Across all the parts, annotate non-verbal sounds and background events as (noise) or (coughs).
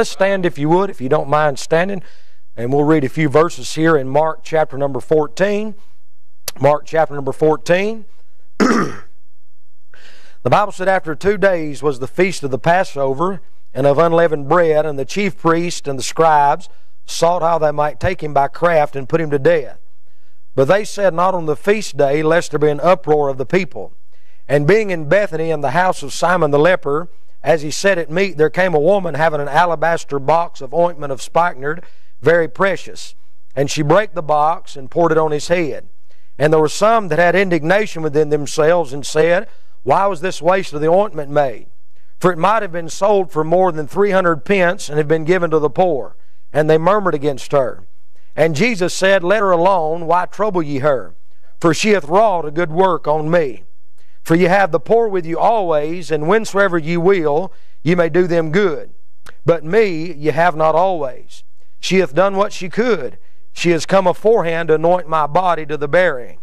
Let's stand if you would, if you don't mind standing. And we'll read a few verses here in Mark chapter number 14. Mark chapter number 14. (clears throat) the Bible said, After two days was the feast of the Passover and of unleavened bread, and the chief priests and the scribes sought how they might take him by craft and put him to death. But they said, Not on the feast day, lest there be an uproar of the people. And being in Bethany in the house of Simon the leper, as he sat at meat, there came a woman having an alabaster box of ointment of spikenard, very precious. And she brake the box and poured it on his head. And there were some that had indignation within themselves and said, Why was this waste of the ointment made? For it might have been sold for more than three hundred pence and have been given to the poor. And they murmured against her. And Jesus said, Let her alone, why trouble ye her? For she hath wrought a good work on me. For ye have the poor with you always, and whensoever ye will, ye may do them good. But me ye have not always. She hath done what she could. She has come aforehand to anoint my body to the burying.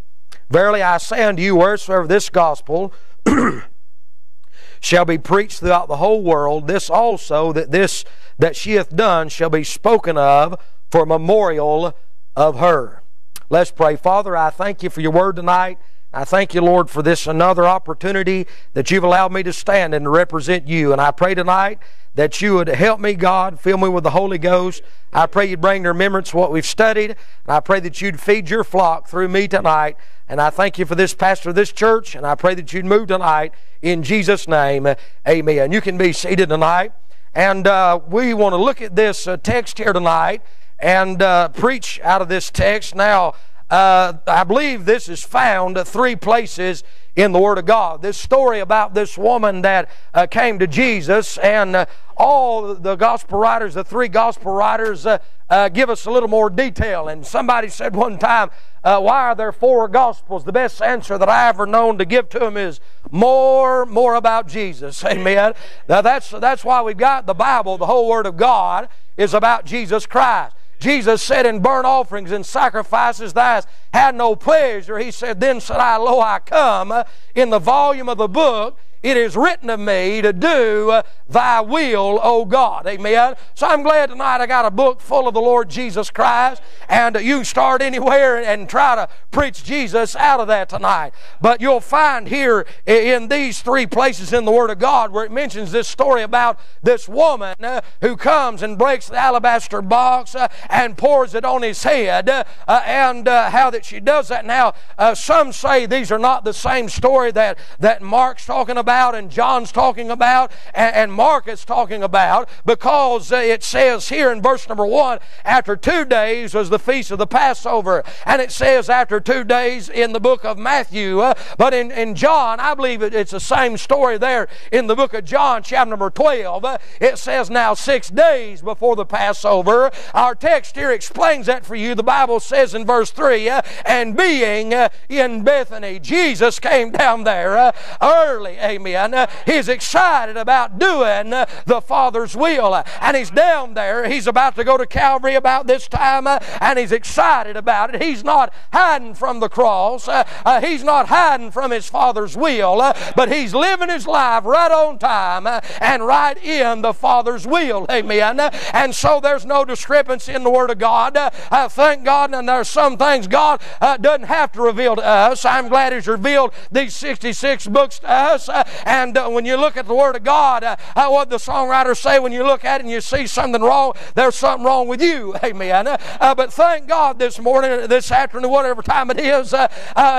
Verily I say unto you, wheresoever this gospel (clears throat) shall be preached throughout the whole world, this also, that this that she hath done, shall be spoken of for memorial of her. Let's pray. Father, I thank you for your word tonight. I thank you, Lord, for this another opportunity that you've allowed me to stand and to represent you. And I pray tonight that you would help me, God, fill me with the Holy Ghost. I pray you'd bring to remembrance what we've studied. And I pray that you'd feed your flock through me tonight. And I thank you for this pastor of this church. And I pray that you'd move tonight in Jesus' name. Amen. And you can be seated tonight. And uh, we want to look at this uh, text here tonight and uh, preach out of this text. Now, uh, I believe this is found three places in the Word of God. This story about this woman that uh, came to Jesus, and uh, all the gospel writers, the three gospel writers, uh, uh, give us a little more detail. And somebody said one time, uh, Why are there four gospels? The best answer that I ever known to give to them is more, more about Jesus. (laughs) Amen. Now that's, that's why we've got the Bible, the whole Word of God is about Jesus Christ. Jesus said, In burnt offerings and sacrifices thou had no pleasure. He said, Then said I, Lo, I come. Uh, in the volume of the book, it is written of me to do thy will, O God. Amen. So I'm glad tonight I got a book full of the Lord Jesus Christ, and you start anywhere and try to preach Jesus out of that tonight. But you'll find here in these three places in the Word of God where it mentions this story about this woman uh, who comes and breaks the alabaster box uh, and pours it on his head, uh, and how that she does that. Now, some say these are not the same story that, that Mark's talking about and John's talking about and, and Mark is talking about because uh, it says here in verse number one, after two days was the feast of the Passover. And it says after two days in the book of Matthew. Uh, but in, in John, I believe it's the same story there in the book of John, chapter number 12. Uh, it says now six days before the Passover. Our text here explains that for you. The Bible says in verse 3 uh, and being uh, in Bethany, Jesus came down there uh, early. Amen. he's excited about doing doing the Father's will. And he's down there. He's about to go to Calvary about this time, and he's excited about it. He's not hiding from the cross, uh, he's not hiding from his Father's will, but he's living his life right on time and right in the Father's will. Amen. And so there's no discrepancy in the Word of God. Uh, thank God, and there's some things God uh, doesn't have to reveal to us. I'm glad He's revealed these 66 books to us. Uh, and uh, when you look at the Word of God, uh, uh, what the songwriters say when you look at it and you see something wrong, there's something wrong with you. (laughs) Amen. Uh, uh, but thank God this morning, this afternoon, whatever time it is, uh,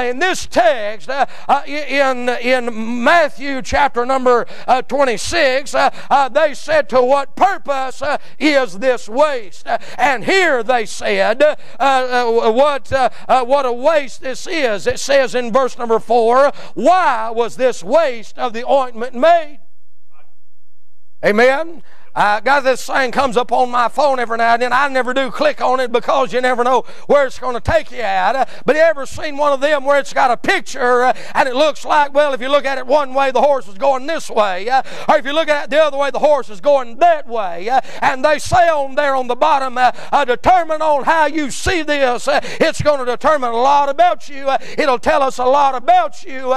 in this text, in, in Matthew chapter number 26, they said, To what purpose is this waste? and here they said, what, what a waste this is. It says in verse number 4, Why was this waste of the ointment made? Amen. I got this thing comes up on my phone every now and then. I never do click on it because you never know where it's going to take you at. But you ever seen one of them where it's got a picture uh, and it looks like, well, if you look at it one way, the horse is going this way. Uh, or if you look at it the other way, the horse is going that way. Uh, and they say on there on the bottom, uh, determine on how you see this. Uh, it's going to determine a lot about you. Uh, it'll tell us a lot about you.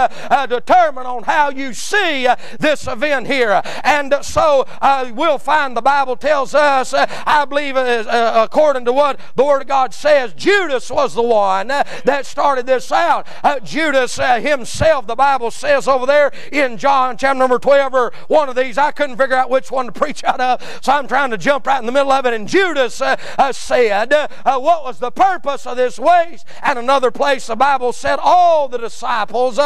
Determine on how you see this event here. And so we'll find find the Bible tells us, uh, I believe, uh, uh, according to what the Word of God says, Judas was the one uh, that started this out. Uh, Judas himself, the Bible says over there in John chapter number 12 or one of these, I couldn't figure out which one to (laughs) preach out of, so I'm trying to jump right in the middle of it. And Judas said, What was the purpose of this waste? And another place, the Bible said, All the disciples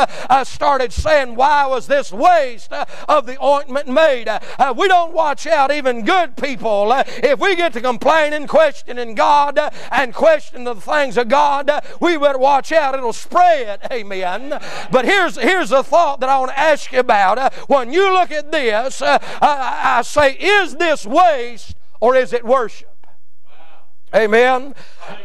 started saying, Why was this waste of the ointment made? we don't watch out, even good people, uh, if we get to complaining, questioning God, uh, and questioning the things of God, uh, we better watch out. It'll spread. Amen. But here's, here's a thought that I want to ask you about. When you look at this, I say, is this waste or is it worship? Amen.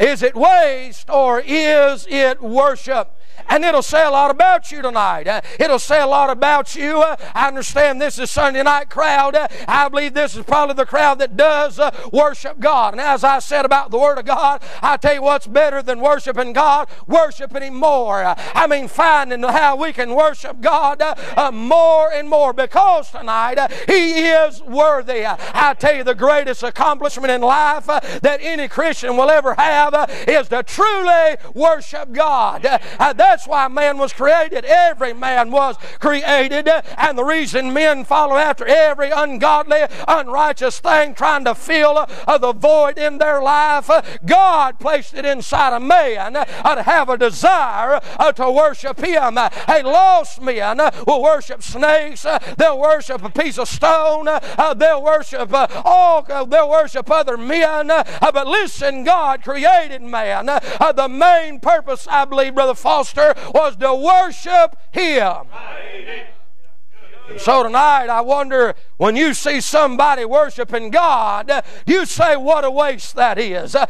Is it waste or is it worship? And it'll say a lot about you tonight. Uh, it'll say a lot about you. Uh, I understand this is Sunday night crowd. Uh, I believe this is probably the crowd that does uh, worship God. And as I said about the Word of God, I tell you what's better than worshiping God? Worshiping Him more. I mean, finding how we can worship God uh, more and more because tonight He is worthy. I tell you, the greatest accomplishment in life that any Christian will ever have is to truly worship God. Uh, That's that's why man was created. Every man was created. And the reason men follow after every ungodly, unrighteous thing, trying to fill uh, the void in their life, uh, God placed it inside a man uh, to have a desire uh, to worship Him. Hey, lost men uh, will worship snakes. Uh, they'll worship a piece of stone. they'll worship all. they'll worship other men. but listen, God created man. the main purpose, I believe, Brother Foster, was to worship Him. So tonight, I wonder when you see somebody worshiping God, you say, What a waste that is. I,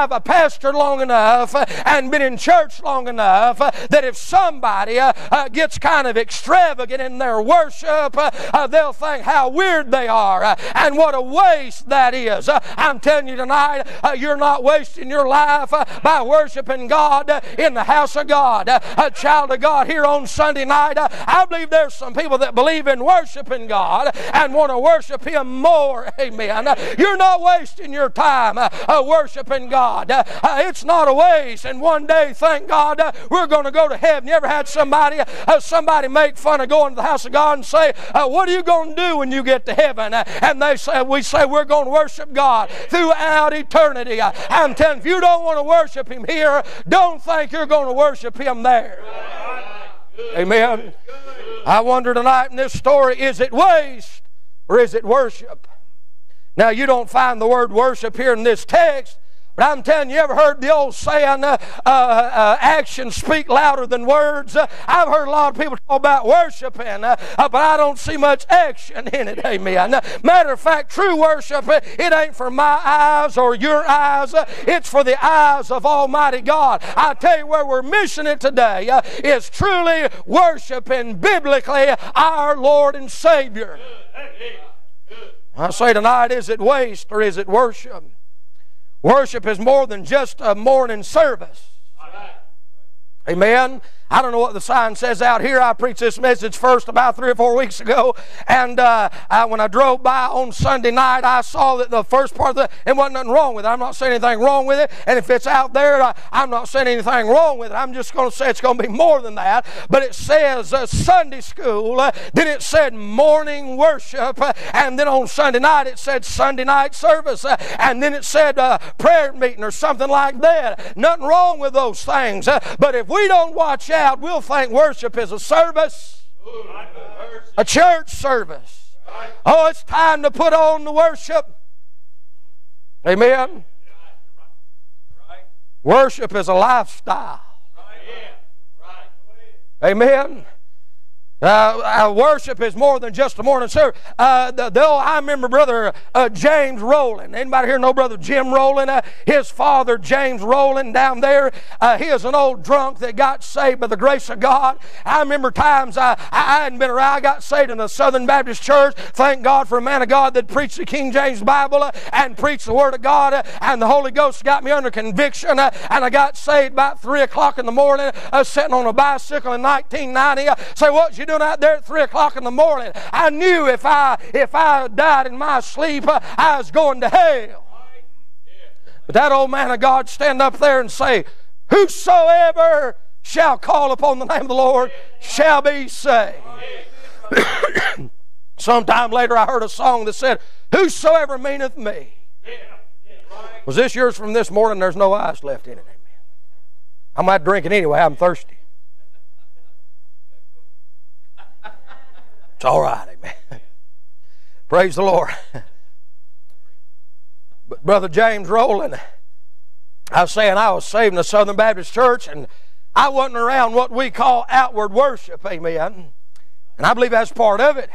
have a pastor long enough uh, and been in church long enough uh, that if somebody uh, uh, gets kind of extravagant in their worship, uh, uh they'll think how weird they are and what a waste that is. I'm telling you tonight, you're not wasting your life by worshiping God in the house of God. A child of God here on Sunday night, I believe there's some people that believe believe in worshiping God and want to worship Him more. (laughs) Amen. You're not wasting your time uh, worshiping God. Uh, it's not a waste. And one day, thank God, uh, we're going to go to heaven. You ever had somebody somebody make fun of going to the house of God and say, "What are you going to do when you get to heaven?" And they say, "We say we're going to worship God throughout eternity." I'm telling you, if you don't want to worship Him here, don't think you're going to worship Him there. Amen. I wonder tonight in this story is it waste or is it worship? Now, you don't find the word worship here in this text, but I'm telling you, you ever heard the old saying, uh, uh, uh, actions speak louder than words? Uh, I've heard a lot of people talk about worshiping, uh, uh, but I don't see much action in it. Amen. matter of fact, true worship, it ain't for my eyes or your eyes, it's for the eyes of Almighty God. I tell you where we're missing it today is truly worshiping biblically our Lord and Savior. I say tonight, is it waste or is it worship? Worship is more than just a morning service. Amen. I don't know what the sign says out here. I preached this message first about three or four weeks ago, and uh, I, when I drove by on Sunday night, I saw that the first part of the and wasn't nothing wrong with it. I'm not saying anything wrong with it, and if it's out there, I, am not saying anything wrong with it. I'm just going to say it's going to be more than that. But it says uh, Sunday school, uh, then it said morning worship, uh, and then on Sunday night it said Sunday night service, uh, and then it said uh, prayer meeting or something like that. Nothing wrong with those things, but if we don't watch out we'll think worship is a service, a church service. Oh, it's time to put on the worship. Amen. Worship is a lifestyle. Amen. Uh, uh, worship is more than just a morning service. Uh, the, the old, I remember Brother uh, James Rowland. Anybody here know Brother Jim Rowland? Uh, his father, James Rowland, down there. Uh, he is an old drunk that got saved by the grace of God. I remember times I, I, I hadn't been around. I got saved in the Southern Baptist Church. Thank God for a man of God that preached the King James Bible and preached the Word of God. and the Holy Ghost got me under conviction. and I got saved about 3 o'clock in the morning, sitting on a bicycle in 1990. say, what you doing out there at 3 o'clock in the morning? I knew if I, if I died in my sleep, uh, I was going to hell. But that old man of God stand up there and say, Whosoever shall call upon the name of the Lord shall be saved. (coughs) Sometime later I heard a song that said, Whosoever meaneth me. Was this yours from this morning? There's no ice left in it. Amen. I'm not drinking anyway. I'm thirsty. It's all right. Amen. Praise the Lord. But Brother James Rowland, I was saying I was saved in the Southern Baptist Church, and I wasn't around what we call outward worship, amen. And I believe that's part of it.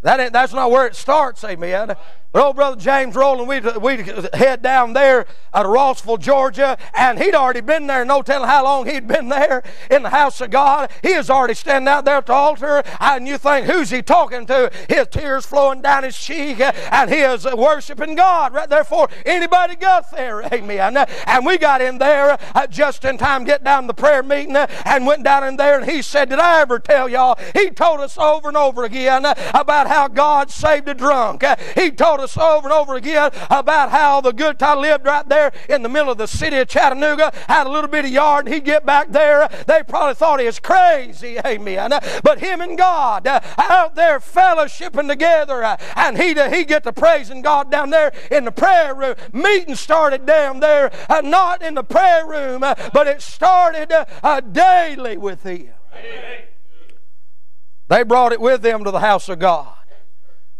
That that's not where it starts, amen. Old brother James Rowland, we'd, we'd head down there at Rossville, Georgia, and he'd already been there, no telling how long he'd been there in the house of God. He was already standing out there at the altar, and you think, who's he talking to? His tears flowing down his cheek, and he is worshiping God right there for anybody got there, amen. And we got in there uh, just in time, get down to the prayer meeting, and went down in there, and he said, Did I ever tell y'all? He told us over and over again about how God saved a drunk. He told told us over and over again about how the good guy lived right there in the middle of the city of Chattanooga, had a little bit of yard, and he'd get back there. They probably thought he was crazy, (laughs) amen. But him and God uh, out there fellowshipping together, uh, and he'd, uh, he'd get to praising God down there in the prayer room. Meeting started down there, not in the prayer room, but it started daily with him. They brought it with them to the house of God.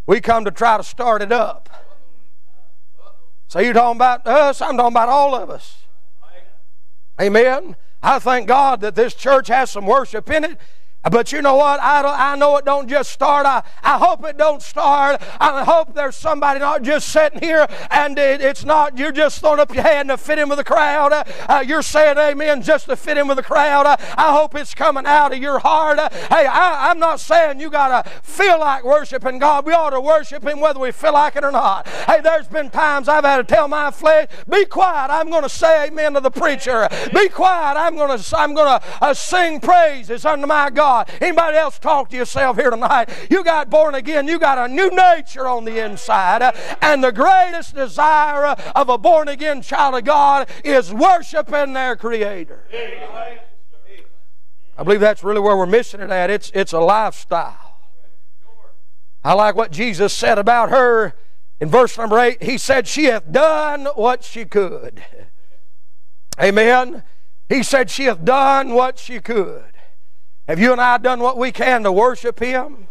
We come to try to start it up. So you're talking about us, I'm talking about all of us. Amen. I thank God that this church has some worship in it. But you know what? I, I know it don't just start. I, I hope it don't start. I hope there's somebody not just sitting here and it, it's not, you're just throwing up your hand to fit in with the crowd. Uh, you're saying amen just to fit in with the crowd. Uh, I hope it's coming out of your heart. Uh, hey, I, I'm not saying you got to feel like worshiping God. We ought to worship Him whether we feel like it or not. Hey, there's been times I've had to tell my flesh, be quiet. I'm going to say amen to the preacher. Be quiet. I'm going to, I'm going to uh, sing praises unto my God. God. Anybody else talk to yourself here tonight? You got born again. You got a new nature on the inside. And the greatest desire of a born again child of God is worshiping their Creator. I believe that's really where we're missing it at. It's, it's a lifestyle. I like what Jesus said about her in verse number 8. He said, She hath done what she could. Amen. He said, She hath done what she could. Have you and I done what we can to worship Him?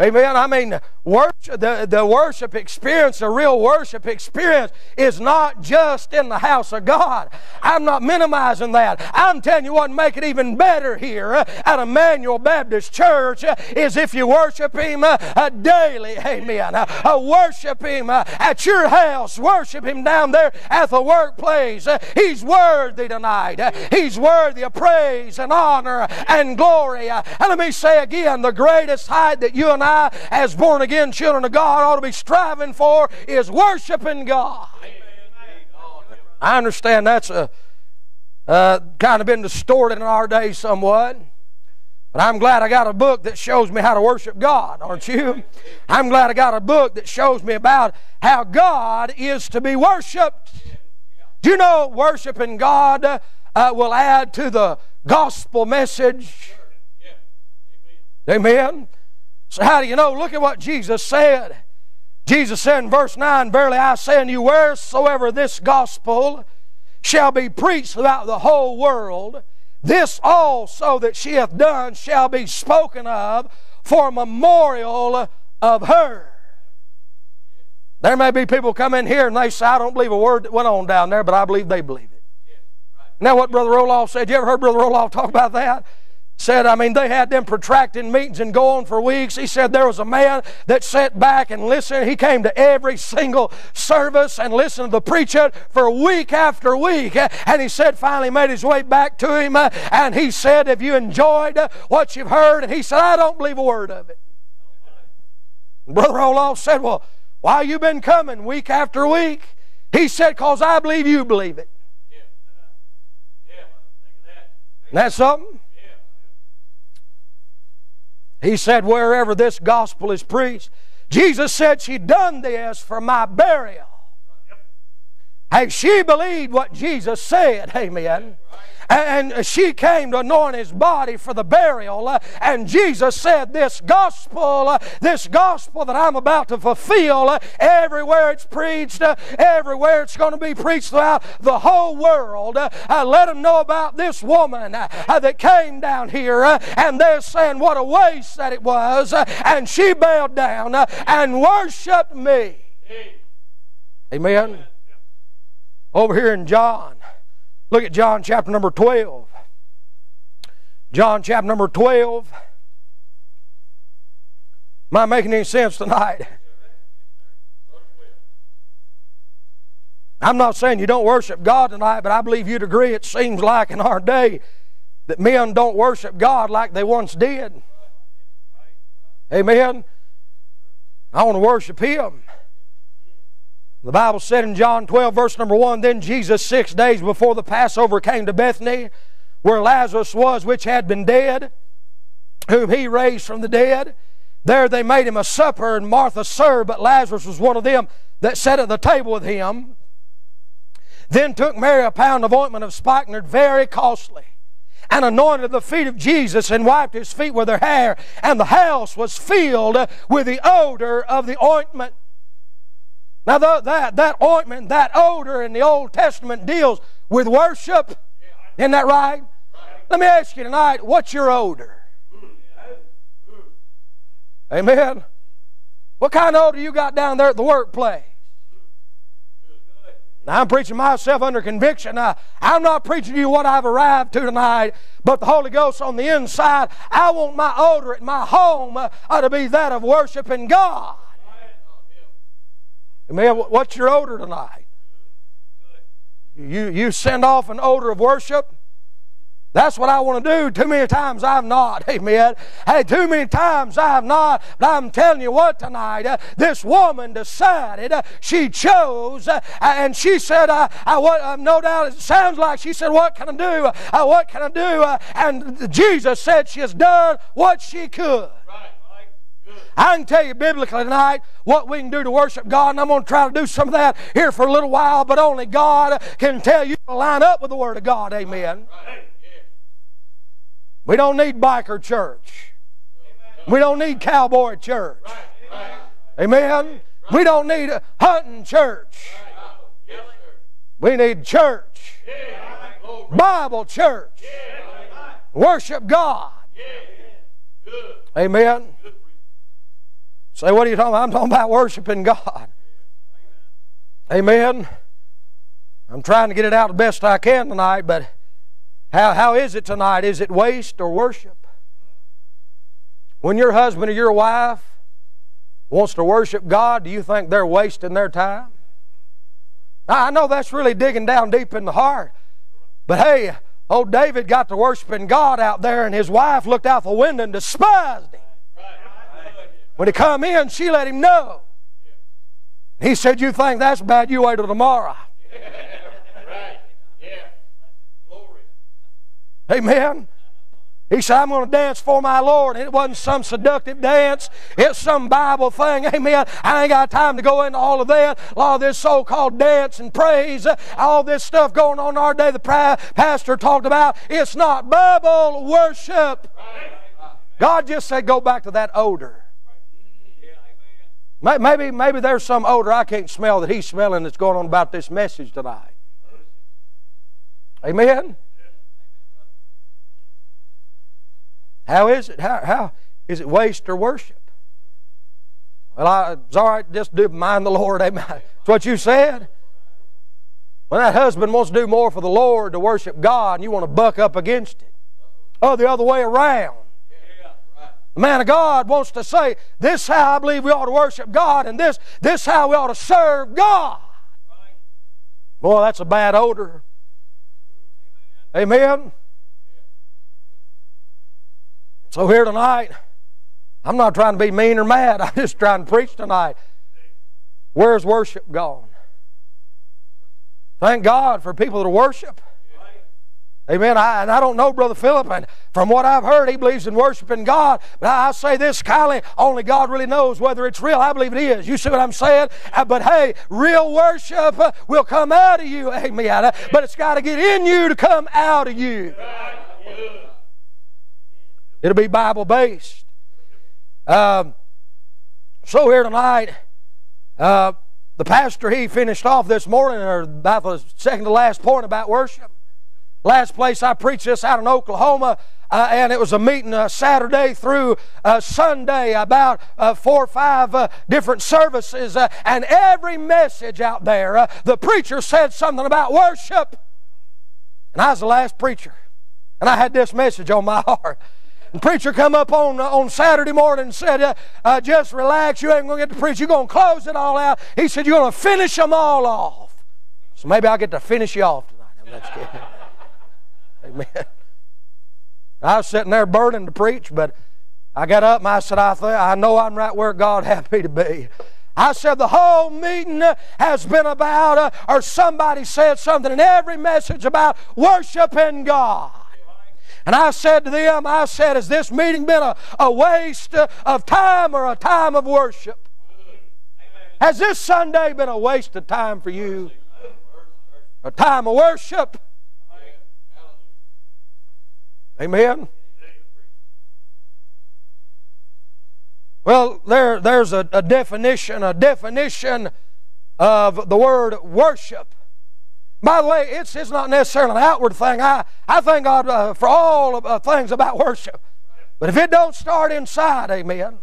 Amen. I mean, worship, the, the worship experience, the real worship experience, is not just in the house of God. I'm not minimizing that. I'm telling you what make it even better here at Immanuel Baptist Church is if you worship Him uh, daily. Amen. Uh, worship Him uh, at your house. Worship Him down there at the workplace. He's worthy tonight. He's worthy of praise and honor and glory. And let me say again, the greatest height that you and I I, as born again children of God, ought to be striving for is worshiping God. I understand that's a uh, kind of been distorted in our day somewhat. But I'm glad I got a book that shows me how to worship God, aren't you? I'm glad I got a book that shows me about how God is to be worshiped. Do you know worshiping God uh, will add to the gospel message? Amen. So, how do you know? Look at what Jesus said. Jesus said in verse 9, Verily I say unto you, wheresoever this gospel shall be preached throughout the whole world, this also that she hath done shall be spoken of for a memorial of her. There may be people come in here and they say, I don't believe a word that went on down there, but I believe they believe it. Now, what Brother Roloff said, you ever heard Brother Roloff talk about that? Said, I mean, they had them protracted meetings and go on for weeks. He said there was a man that sat back and listened. He came to every single service and listened to the preacher for week after week. And he said, finally made his way back to him. And he said, Have you enjoyed uh, what you've heard? And he said, I don't believe a word of it. Brother Roloff said, Well, why you been coming week after week? He said, Because I believe you believe it. Yeah. Yeah. That. That's something? He said, wherever this gospel is preached, Jesus said she done this for my burial. Hey, she believed what Jesus said. Amen and she came to anoint his body for the burial. Uh, and Jesus said, This gospel, uh, this gospel that I'm about to fulfill, uh, everywhere it's preached, uh, everywhere it's going to be preached throughout the whole world, uh, let them know about this woman uh, that came down here. And they're saying what a waste that it was. And she bowed down and worshiped me. Amen. Over here in John Look at John chapter number 12. John chapter number 12. Am I making any sense tonight? I'm not saying you don't worship God tonight, but I believe you'd agree it seems like in our day that men don't worship God like they once did. Amen. I want to worship Him. The Bible said in John 12, verse number 1 Then Jesus, six days before the Passover, came to Bethany, where Lazarus was, which had been dead, whom he raised from the dead. There they made him a supper, and Martha served, but Lazarus was one of them that sat at the table with him. Then took Mary a pound of ointment of spikenard, very costly, and anointed the feet of Jesus, and wiped his feet with her hair. And the house was filled with the odor of the ointment. Now, the, that, that ointment, that odor in the Old Testament deals with worship. Isn't that right? Let me ask you tonight what's your odor? Amen. What kind of odor you got down there at the workplace? Now, I'm preaching myself under conviction. Now, I'm not preaching to you what I've arrived to tonight, but the Holy Ghost on the inside. I want my odor at my home uh, to be that of worshiping God. Man, what's your odor tonight? You, you send off an odor of worship? That's what I want to do. Too many times I've not. (laughs) Amen. Hey, too many times I've not. But I'm telling you what tonight, uh, this woman decided, uh, she chose, uh, and she said, I, I, what, uh, no doubt it sounds like she said, What can I do? Uh, what can I do? Uh, and Jesus said she has done what she could. I can tell you biblically tonight what we can do to worship God, and I'm going to try to do some of that here for a little while, but only God can tell you to line up with the Word of God. Amen. We don't need biker church. We don't need cowboy church. Amen. We don't need a hunting church. We need church. Bible church. Worship God. Amen. Say, what are you talking about? I'm talking about worshiping God. Amen. I'm trying to get it out the best I can tonight, but how, how is it tonight? Is it waste or worship? When your husband or your wife wants to worship God, do you think they're wasting their time? I know that's really digging down deep in the heart. But hey, old David got to worshiping God out there, and his wife looked out the window and despised him. When he come in, she let him know. He said, You think that's bad, you wait till tomorrow. (laughs) right. Yeah. Glory. Amen. He said, I'm going to dance for my Lord. And it wasn't some seductive dance. It's some Bible thing. (laughs) Amen. I ain't got time to go into all of that. A lot of this so-called dance and praise. Uh, all this stuff going on in our day the pastor talked about. It's not Bible worship. God just said, go back to that odor. Maybe, maybe there's some odor I can't smell that he's smelling that's going on about this message tonight. Amen? How is it? How, how is it waste or worship? Well, I, it's all right, just do mind the Lord. Amen. That's what you said. When that husband wants to do more for the Lord to worship God, and you want to buck up against it. Oh, the other way around. The man of God wants to say, this is how I believe we ought to worship God, and this, this is how we ought to serve God. Boy, that's a bad odor. Amen. So here tonight, I'm not trying to be mean or mad. (laughs) I'm just trying to preach tonight. Where's worship gone? Thank God for people that worship. Amen. I, and I don't know Brother Philip, and from what I've heard, he believes in worshiping God. But I, I say this, Kylie, only God really knows whether it's real. I believe it is. You see what I'm saying? Uh, but hey, real worship uh, will come out of you. (laughs) Amen. Uh, but it's got to get in you to come out of you. It'll be Bible based. Um, so here tonight, uh, the pastor he finished off this morning, or about the second to last point about worship. Last place I preached this out in Oklahoma, uh, and it was a meeting uh, Saturday through uh, Sunday, about uh, four or five uh, different services, uh, and every message out there, the preacher said something about worship. And I was the last preacher, and I had this message on my (laughs) heart. The preacher come up on, on Saturday morning and said, just relax, you ain't going to get to preach, you're going to close it all out. He said, you're going to finish them all off. So maybe I'll get to finish you off tonight. I'm just kidding. (laughs) (laughs) Amen. I was sitting there burning to preach, but I got up and I said, I, th- I know I'm right where God (laughs) had me to be. I said the whole meeting has been about, uh, or somebody said something in every message about worshiping God. And I said to them, I said, has this meeting been a, a waste of time or a time of worship? Has this Sunday been a waste of time for you? A time of worship? Amen? Well, there, there's a, a definition, a definition of the word worship. By the way, it's, it's not necessarily an outward thing. I, I thank God uh, for all of, uh, things about worship. But if it don't start inside, amen.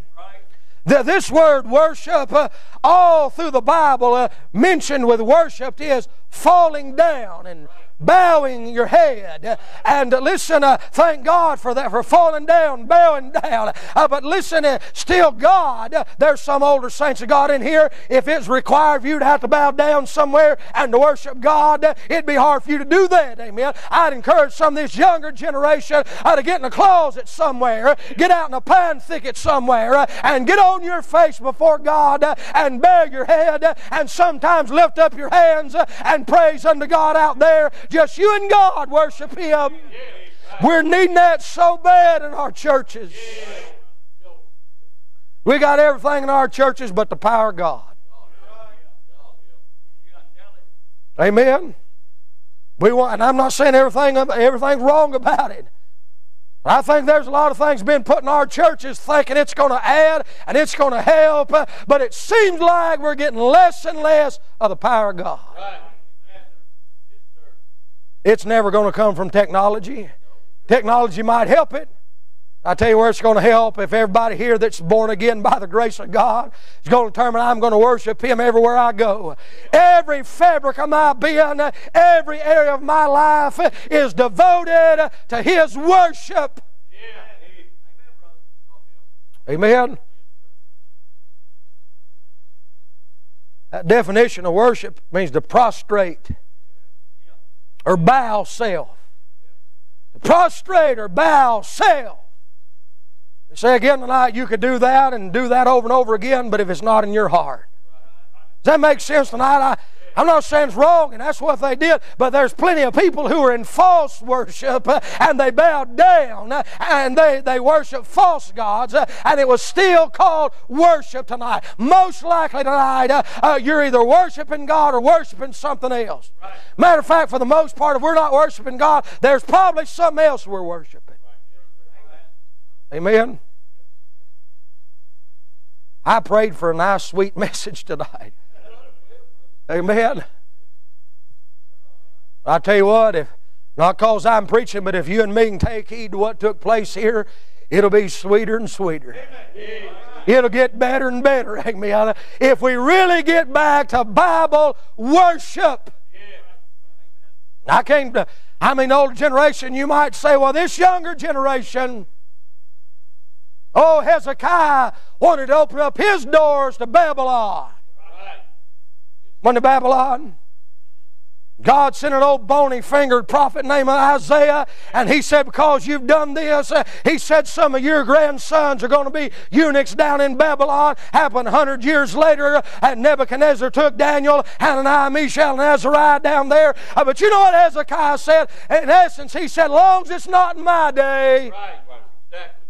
The, this word worship, uh, all through the Bible, uh, mentioned with worship is falling down and bowing your head. And listen, uh, thank God for that, for falling down, bowing down. Uh, but listen, uh, still God, uh, there's some older saints of God in here. If it's required for you to have to bow down somewhere and to worship God, uh, it'd be hard for you to do that. Amen. I'd encourage some of this younger generation uh, to get in a closet somewhere, get out in a pine thicket somewhere, and get on your face before God and bare your head and sometimes lift up your hands and praise unto God out there just you and God worship Him. We're needing that so bad in our churches. We got everything in our churches but the power of God. Amen. We want, and I'm not saying everything everything's wrong about it. I think there's a lot of things being put in our churches thinking it's going to add and it's going to help, but it seems like we're getting less and less of the power of God. Right. It's never going to come from technology. Technology might help it. I tell you where it's going to help if everybody here that's born again by the grace of God is going to determine I'm going to worship Him everywhere I go. Every fabric of my being, every area of my life is devoted to His worship. Amen. That definition of worship means to prostrate or bow self. Prostrate or bow self. They say again tonight, you could do that and do that over and over again, but if it's not in your heart. Does that make sense tonight? I, I'm not saying it's wrong, and that's what they did, but there's plenty of people who are in false worship uh, and they bow down uh, and they, they worship false gods, uh, and it was still called worship tonight. Most likely tonight, uh, you're either worshiping God or worshiping something else. Right. Matter of fact, for the most part, if we're not worshiping God, there's probably something else we're worshiping. Amen. I prayed for a nice, sweet (laughs) message tonight. Amen. I tell you what, if not cause I'm preaching, but if you and me can take heed to what took place here, it'll be sweeter and sweeter. It'll get better and better. (laughs) Amen. If we really get back to Bible worship. I came to, I mean, older generation, you might say, well, this younger generation, oh, Hezekiah wanted to open up his doors to Babylon. Went to Babylon. God sent an old bony fingered prophet named Isaiah, and he said, Because you've done this, uh, he said, Some of your grandsons are going to be eunuchs down in Babylon. Happened 100 years later, and Nebuchadnezzar took Daniel, Hananiah, Mishael, and Azariah down there. Uh, but you know what Hezekiah said? In essence, he said, Long as it's not in my day. Right, right, exactly.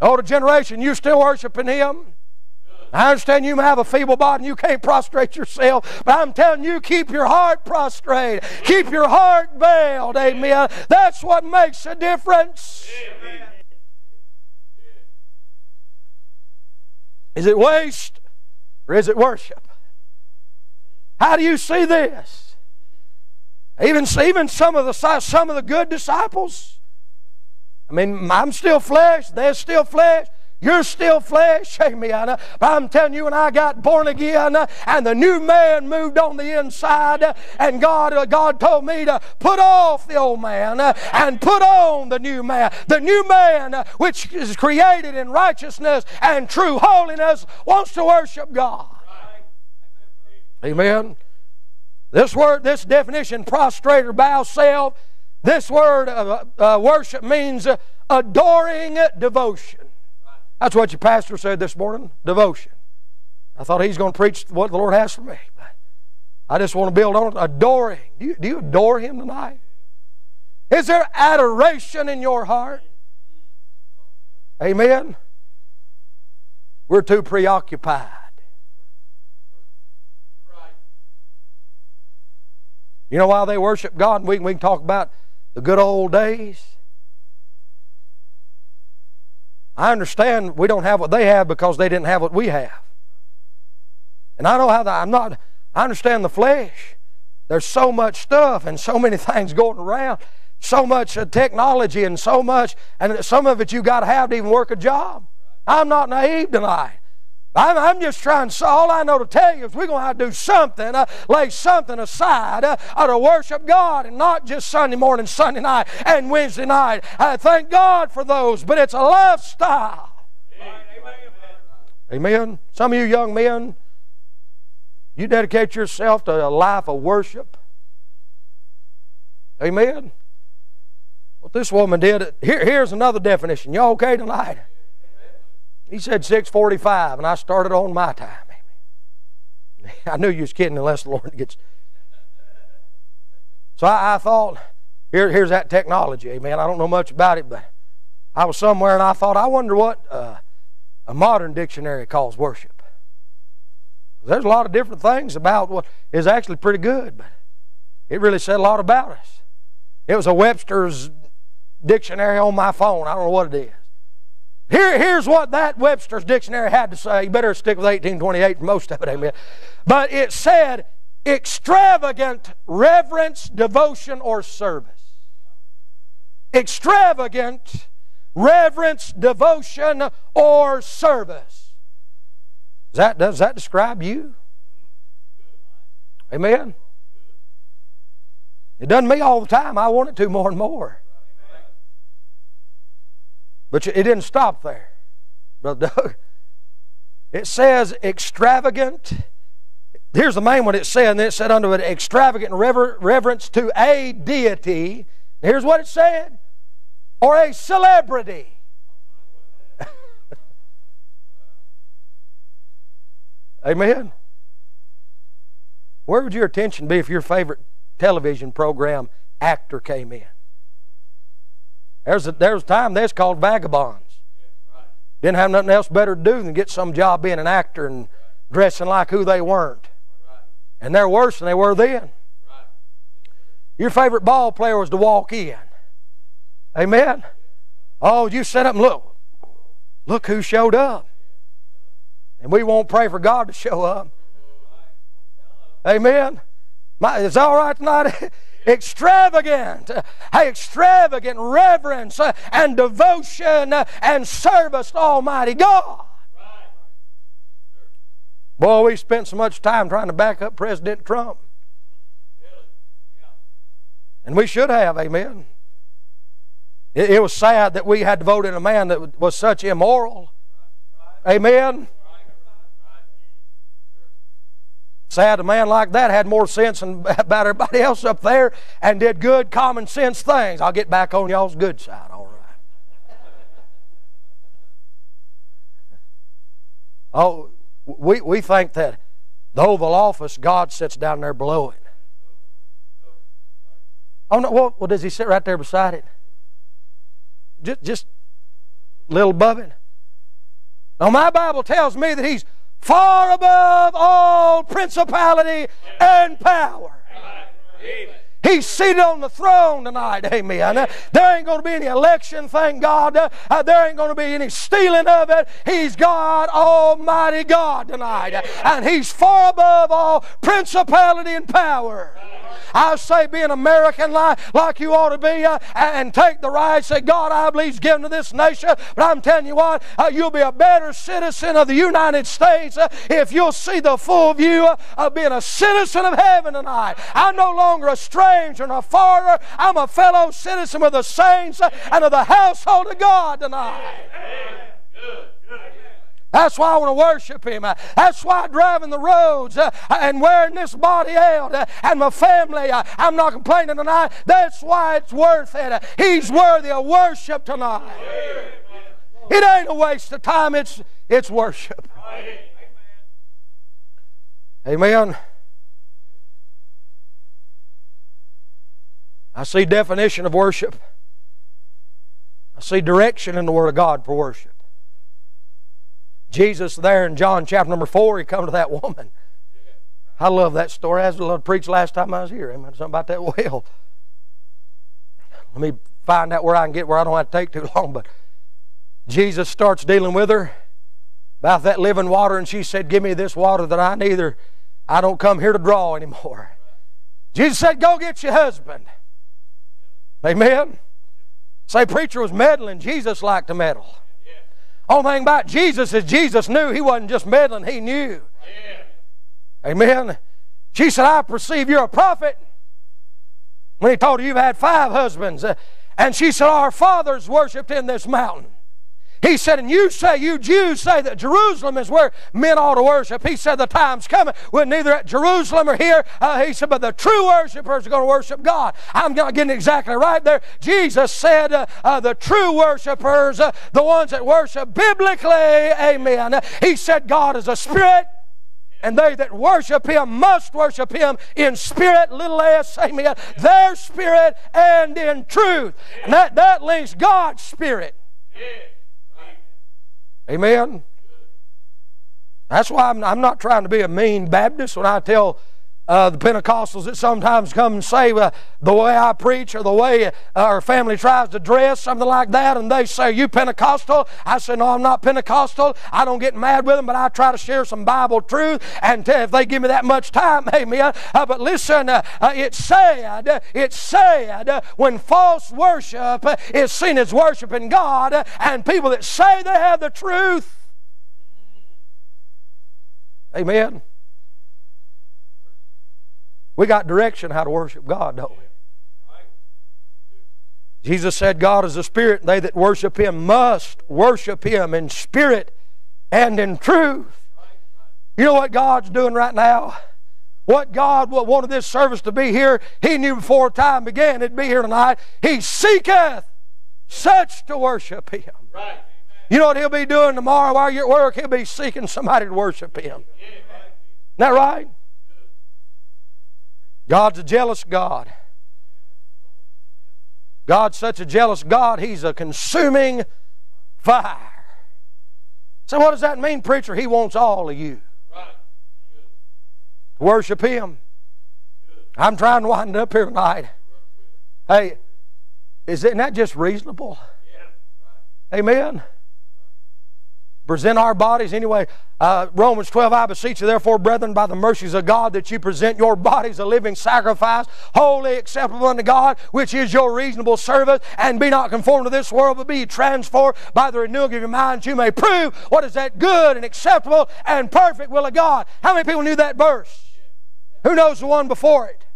Older generation, you still worshiping him? I understand you may have a feeble body and you can't prostrate yourself, but I'm telling you, keep your heart prostrate. Keep your heart veiled. Amen. That's what makes a difference. Is it waste or is it worship? How do you see this? Even, even some of the some of the good disciples. I mean, I'm still flesh, they're still flesh. You're still flesh, amen. But I'm telling you, when I got born again and the new man moved on the inside, and God, uh, God told me to put off the old man and put on the new man. The new man, which is created in righteousness and true holiness, wants to worship God. Amen. This word, this definition, prostrate or bow self, this word uh, uh, worship means adoring devotion. That's what your pastor said this morning devotion. I thought he's going to preach what the Lord has for me. But I just want to build on it. Adoring. Do you, do you adore Him tonight? Is there adoration in your heart? Amen. We're too preoccupied. You know why they worship God? We, we can talk about the good old days. I understand we don't have what they have because they didn't have what we have. And I know how that, I'm not, I understand the flesh. There's so much stuff and so many (laughs) things going around, so much uh, technology and so much, and some of it you got to have to even work a job. I'm not naive tonight. I'm, I'm just trying, so all I know to tell you is we're going to have to do something, uh, lay something aside uh, to worship God and not just Sunday morning, Sunday night, and Wednesday night. I thank God for those, but it's a lifestyle. Amen. Amen. Some of you young men, you dedicate yourself to a life of worship. Amen. What this woman did, here, here's another definition. Y'all okay tonight? He said 645, and I started on my time. (laughs) I knew you was kidding unless the Lord gets... So I, I thought, here, here's that technology, amen. I don't know much about it, but I was somewhere and I thought, I wonder what uh, a modern dictionary calls worship. There's a lot of different things about what is actually pretty good, but it really said a lot about us. It was a Webster's dictionary on my phone. I don't know what it is. Here, here's what that Webster's dictionary had to say. You better stick with 1828 for most of it, amen. But it said, extravagant reverence, devotion, or service. Extravagant reverence, devotion, or service. Does that, does that describe you? Amen. It doesn't me all the time. I want it to more and more. But it didn't stop there, Brother Doug. It says extravagant. Here's the main one it said, and it said under it extravagant rever reverence to a deity. Here's what it said or a celebrity. (laughs) Amen. Where would your attention be if your favorite television program actor came in? There's a, there was a time that's called vagabonds. Didn't have nothing else better to do than get some job being an actor and dressing like who they weren't. And they're worse than they were then. Your favorite ball player was to walk in. Amen? Oh, you set up and look. Look who showed up. And we won't pray for God to show up. Amen? My, it's all right tonight. (laughs) extravagant, extravagant reverence uh, and devotion uh, and service to Almighty God. Boy, we spent so much time trying to back up President Trump. And we should have, amen. It, it was sad that we had to vote in a man that was such immoral. Amen. Sad a man like that had more sense than (laughs) about everybody else up there and did good common sense things. I'll get back on y'all's good side, all right. (laughs) Oh, we, we think that the Oval Office, God sits down there below it. Oh, no, well, well does he sit right there beside it? Just, just a little above it? Now, my Bible tells me that he's far above all principality and power. He's seated on the throne tonight, amen. There ain't going to be any election, thank God. Uh, there ain't going to be any stealing of it. He's God, Almighty God tonight. And He's far above all principality and power. I say, be an American like, like you ought to be uh, and take the right. Say, God, I believe He's given to this nation. But I'm telling you what, uh, you'll be a better citizen of the United States uh, if you'll see the full view uh, of being a citizen of heaven tonight. I'm no longer a stranger and a foreigner. I'm a fellow citizen with the saints and of the household of God tonight. Good. That's why I want to worship Him. That's why driving the roads and wearing this body out and my family. I'm not complaining tonight. That's why it's worth it. He's worthy of worship tonight. It ain't a waste of time, it's, it's worship. Amen. I see definition of worship. I see direction in the Word of God for worship. Jesus there in John chapter number 4, he come to that (laughs) woman. I love that story. I was to preach last time I was here. Amen. Something about that (laughs) well. Let me find out where I can get where I don't have to take too (laughs) long. But Jesus starts dealing with her about that living water, and she said, Give me this water that I neither I don't come here to draw anymore. Jesus said, Go get your husband. Amen. Say, preacher was meddling. Jesus liked to meddle. Only thing about Jesus is Jesus knew he wasn't just meddling, he knew. Yeah. Amen. She said, I perceive you're a prophet. When he told her you've had five husbands. Uh, and she said, Our fathers worshipped in this mountain. He said, and you say, you Jews say that Jerusalem is where men ought to worship. He said, the time's coming when neither at Jerusalem or here. Uh, he said, but the true worshipers are going to worship God. I'm not getting exactly right there. Jesus said, uh, uh, the true worshipers, uh, the ones that worship biblically, amen. He said, God is a spirit. And they that worship him must worship him in spirit, little s, amen, their spirit and in truth. And that, that links God's spirit. Yeah. Amen? That's why I'm, I'm, not trying to be a mean Baptist when I tell uh, the Pentecostals that sometimes come and say uh, the way I preach or the way uh, our family tries to dress, something like that, and they say, You Pentecostal? I say, No, I'm not Pentecostal. I don't get mad with them, but I try to share some Bible truth, and if they give me that much time, (laughs) amen. Uh, but listen, uh, uh, it's sad, it's sad when false worship is seen as worshiping God, and people that say they have the truth. Amen. We got direction how to worship God, don't we? Jesus said, God is a spirit, and they that worship Him must worship Him in spirit and in truth. You know what God's doing right now? What God wanted this service to be here, He knew before time began it'd be here tonight. He seeketh such to worship Him. Right. You know what He'll be doing tomorrow while you're at work? He'll be seeking somebody to worship Him. Isn't that right? God's a jealous God. God's such a jealous God, He's a consuming fire. So, what does that mean, preacher? He wants all of you to worship Him. I'm trying to wind up here tonight. Hey, isn't that just reasonable? Amen present our bodies anyway. Uh, romans 12 i beseech you therefore brethren by the mercies of god that you present your bodies a living sacrifice holy acceptable unto god which is your reasonable service and be not conformed to this world but be transformed by the renewing of your mind that you may prove what is that good and acceptable and perfect will of god. How many people knew that verse? Who knows the one before it?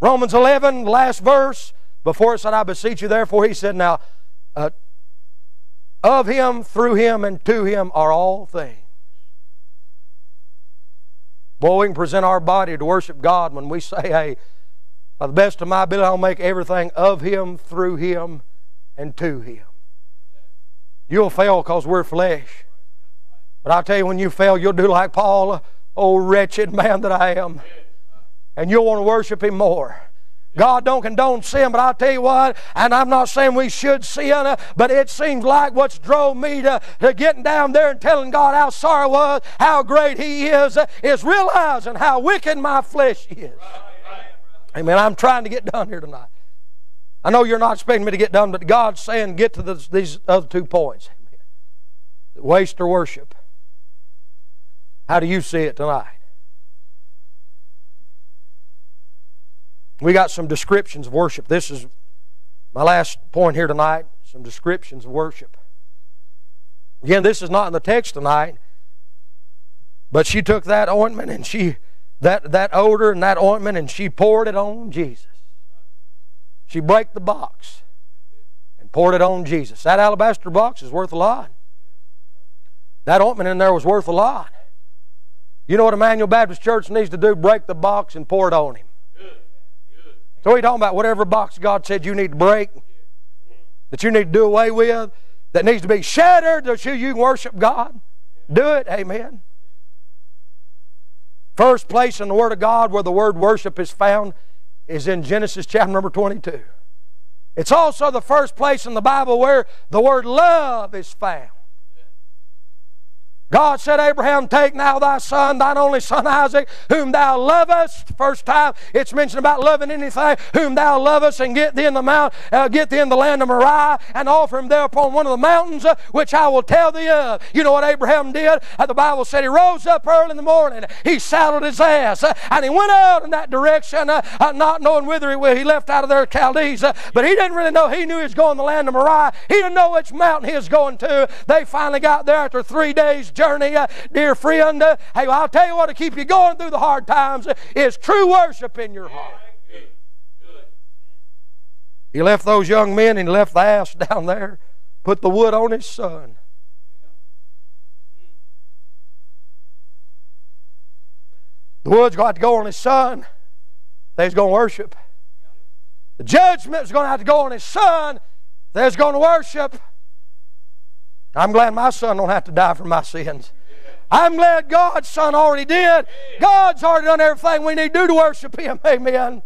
Romans 11 last verse. Before it said i beseech you therefore he said now uh, of him, through him, and to him are all things. Boy, we can present our body to worship God when we say, hey, by the best of my ability, I'll make everything of Him, through Him, and to Him. You'll fail because we're flesh. But I'll tell you, when you fail, you'll do like Paul, oh wretched (laughs) man that I am. And you'll want to worship Him more. God don't condone sin, but I'll tell you what, and I'm not saying we should sin, uh, but it seems like what's drove me to, to getting down there and telling God how sorry I was, how great He is, uh, is realizing how wicked my flesh is. Amen. I'm trying to get done here tonight. I know you're not expecting me to get done, but God's saying get to this, these other two points. Amen. Waste or worship. How do you see it tonight? We got some descriptions of worship. This is my last point here tonight some descriptions of worship. Again, this is not in the text tonight, but she took that ointment and she, that, that odor and that ointment, and she poured it on Jesus. She broke the box and poured it on Jesus. That alabaster box is worth a lot. That ointment in there was worth a lot. You know what Immanuel Baptist Church needs to do? Break the box and pour it on him. So what are you talking about? Whatever box God said you need to break, that you need to do away with, that needs to be shattered so you can worship God, do it. Amen. First place in the Word of God where the word worship is found is in Genesis chapter number 22. It's also the first place in the Bible where the word love is found. God said, Abraham, take now thy son, thine only son Isaac, whom thou lovest. First time it's mentioned about loving anything, whom thou lovest, and get thee in the mount, uh, get thee in the land of Moriah, and offer him there upon one of the mountains, uh, which I will tell thee of. You know what Abraham did? Uh, the Bible said he rose up early in the morning, he saddled his ass, uh, and he went out in that direction, uh, uh, not knowing whither he went. He left out of there Chaldees, but he didn't really know. He knew he was going to the land of Moriah. He didn't know which mountain he was going to. They finally got there after three days' journey, uh, dear friend. Uh, hey, well, I'll tell you what to keep you going through the hard times is true worship in your heart. He left those young men and he left the ass (laughs) down there, put the wood on his son. The wood's got to go on his son. He's going to worship. The judgment's going to have to go on his son. He's going to worship. I'm glad my son don't have to die for my sins. I'm glad God's Son already did. God's already done everything we need to do to worship Him. (laughs) Amen.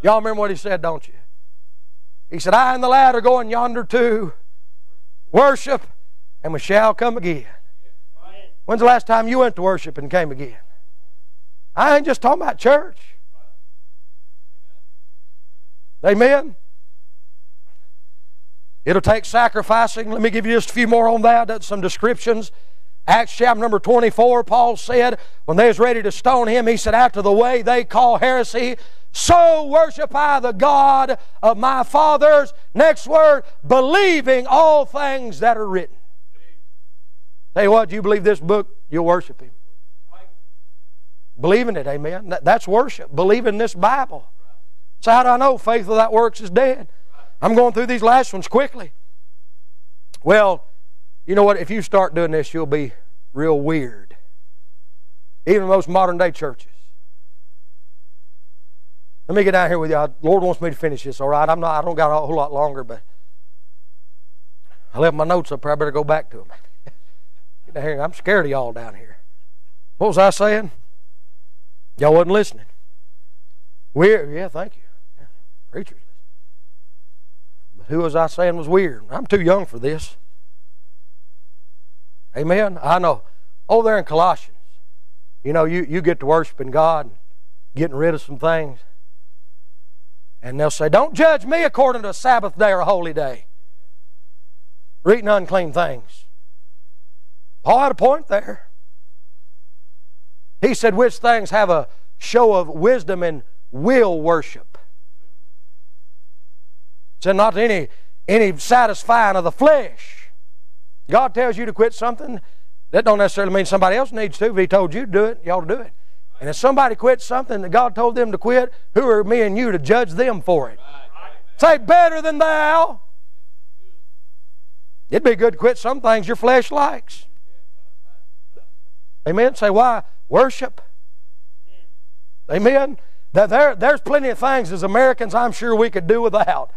Y'all remember what He said, don't you? He said, I and the lad are going yonder to worship, and we shall come again. When's the last time you went to worship and came again? I ain't just talking about church. Amen. It'll take sacrificing. Let me give you just a few more on that, some descriptions. Acts chapter number 24, Paul said, when they was ready to stone him, he said, after the way they call heresy, so worship I the God of my fathers. Next word, believing all things that are written. You what, you believe this book, you'll worship him. Believing it, amen. that's worship. Believing this Bible. So how do I know faith without works is dead? I'm going through these last ones quickly. Well, you know what? If you start doing this, you'll be real weird. Even most modern day churches. Let me get down here with you. Lord wants me to finish this, all right? I'm not, I don't got a whole lot longer, but I left my notes up here. I better go back to them. (laughs) get down here. I'm scared of y'all down here. What was I saying? Y'all wasn't listening. Weird. Yeah, thank you. Yeah, preachers who was I saying was weird? I'm too young for this. Amen? I know. Oh, Over there in Colossians, you know, you, you get to worshiping God, and getting rid of some things. And they'll say, Don't judge me according to a Sabbath day or a holy day. Or eating unclean things. Paul had a point there. He said, Which things have a show of wisdom and will worship? Said, Not any, any satisfying of the flesh God tells you to quit something, that don't necessarily mean somebody else needs to. If He told you to do it, you ought to do it. And if somebody quits something that God told them to quit, who are me and you to judge them for it? Say, better than thou. It'd be good to quit some things your flesh likes. Amen? Say, why, Worship. Amen. There, there's plenty of things as Americans I'm sure we could do without.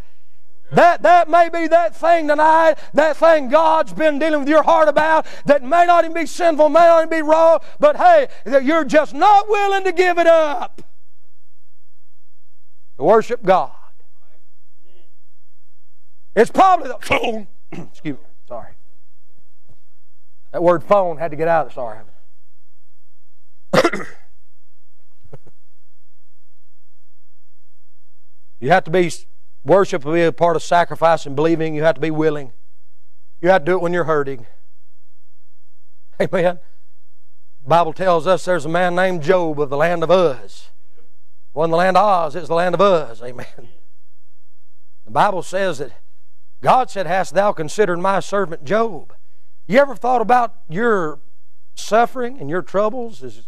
That, that may be that thing tonight, that thing God's been dealing with your heart about that may not even be sinful, may not even be wrong, but hey, you're just not willing to give it up to worship God. It's probably the phone. (clears throat) Excuse me. Sorry. That word phone had to get out of Sorry. (coughs) you have to be worship will be a part of sacrifice and believing. You have to be willing. You have to do it when you're hurting. Amen. Bible tells us there's a man named Job of the land of Uz. One the land of Oz, it's the land of Uz. Amen. The Bible says that God said, Hast thou considered my servant Job? You ever thought about your suffering and your troubles? Is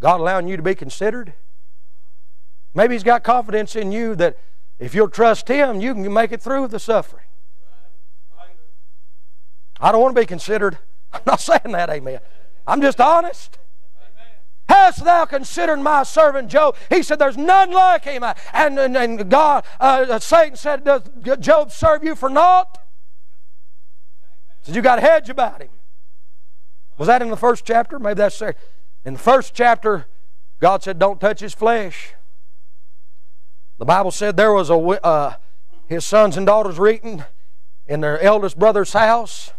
God allowing you to be considered? Maybe He's got confidence in you that if you'll trust Him, you can make it through the suffering. I don't want to be considered. (laughs) I'm not saying that, amen. I'm just honest. Hast thou considered my servant Job? He said, There's none like him. And, and, and God, uh, Satan said, Does Job serve you for naught? He said, You got a hedge about him. Was that in the first chapter? Maybe that's there. In the first chapter, God said, Don't touch his flesh. The Bible said there was a uh, his sons and daughters were eating in their eldest brother's house.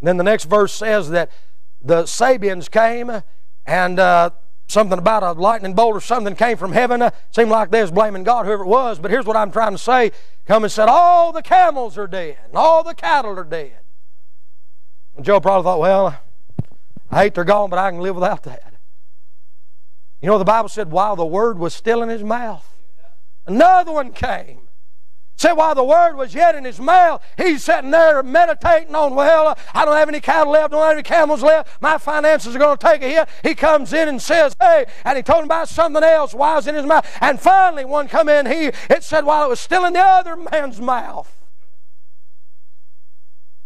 And then the next verse says that the Sabeans came and uh, something about a lightning bolt or something came from heaven. Uh, seemed like they was blaming God, whoever it was. But here's what I'm trying to say. Come and said, all the camels are dead, and all the cattle are dead. And Job probably thought, well, I hate they're gone, but I can live without that. You know, the Bible said while the word was still in his mouth, another one came Said while the word was yet in his mouth, he's sitting there meditating on, well, I don't have any cattle left, don't have any camels left, my finances are going to take a hit. He comes in and says, hey, and he told him about something else while it's in his mouth. And finally, one come in, he it said while it was still in the other man's mouth.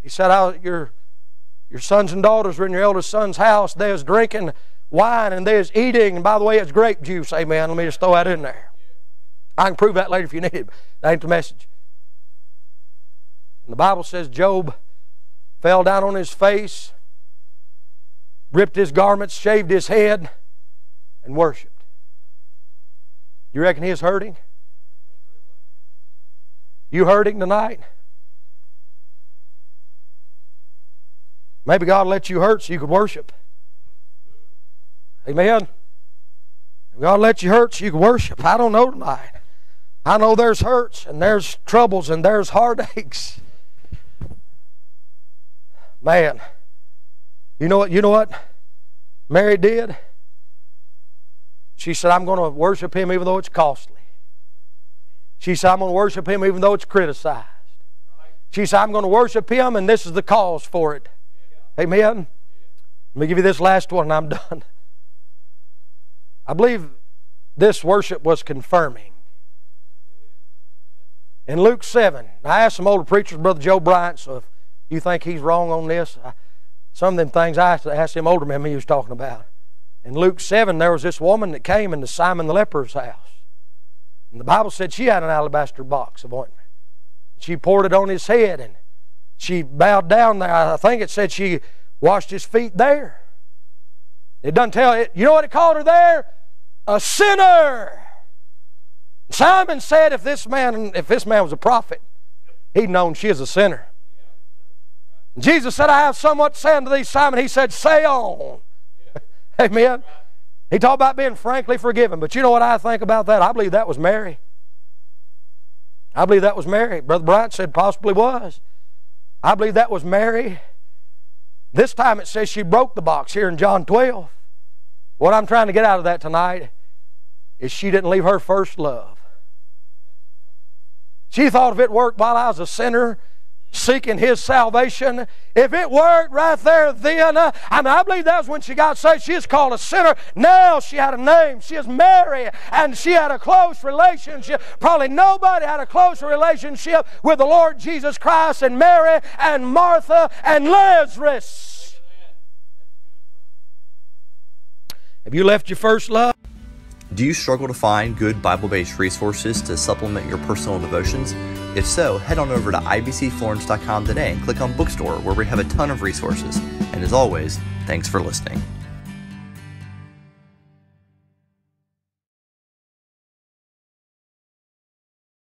He said, oh, your, your sons and daughters were in your eldest son's house. They was drinking wine and they was eating. And by the way, it's grape juice. Amen. Let me just throw that in there. I can prove that later if you need it. That ain't the message. And the Bible says Job fell down on his face, ripped his garments, shaved his head, and worshiped. You reckon he's hurting? You hurting tonight? Maybe God let you hurt so you could worship. Amen. God let you hurt so you could worship. I don't know tonight. I know there's hurts and there's troubles and there's heartaches. Man, you know what? You know what Mary did? She said, I'm going to worship him even though it's costly. She said, I'm going to worship him even though it's criticized. She said, I'm going to worship him and this is the cause for it. Amen. Let me give you this last one and I'm (laughs) done. I believe this worship was confirming. In Luke 7, I asked some older preachers, Brother Joe Bryant, so if you think he's wrong on this, I, some of them things I asked him older men he was talking about. In Luke 7, there was this woman that came into Simon the leper's house. And the Bible said she had an alabaster box of ointment. She poured it on his head and she bowed down there. I think it said she washed his feet there. It doesn't tell it. You know what it called her there? A sinner. Simon said if this man, if this man was a prophet, he'd known she is a sinner. Jesus said, I have somewhat to say unto thee, Simon. He said, Say on. (laughs) Amen. He talked about being frankly forgiven. But you know what I think about that? I believe that was Mary. I believe that was Mary. Brother Bryant said possibly was. I believe that was Mary. This time it says she broke the box here in John 12. What I'm trying to get out of that tonight is she didn't leave her first love. She thought if it worked while I was a sinner, seeking His salvation. If it worked right there then, uh, I mean, I believe that was when she got saved. She is called a sinner. Now she had a name. She is Mary, and she had a close relationship. Probably nobody had a closer relationship with the Lord Jesus Christ and Mary and Martha and Lazarus. Have you left your first love? Do you struggle to find good Bible based resources to supplement your personal devotions? If so, head on over to ibcflorence.com today and click on Bookstore, where we have a ton of resources. And as always, thanks for listening.